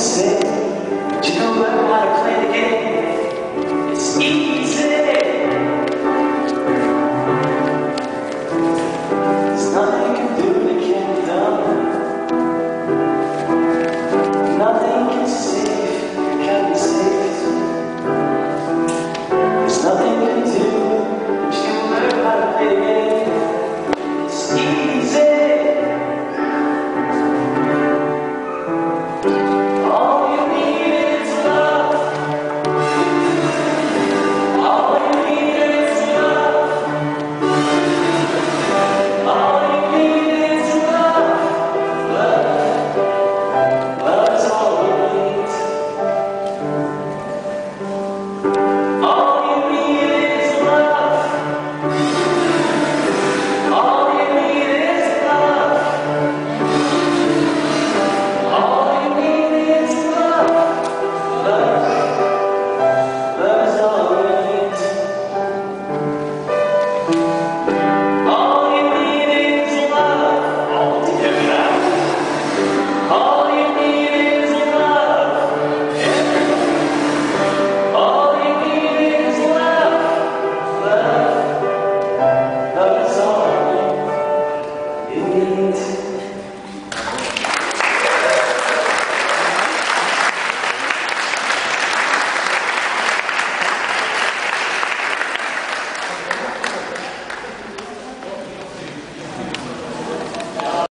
dizer Spirit.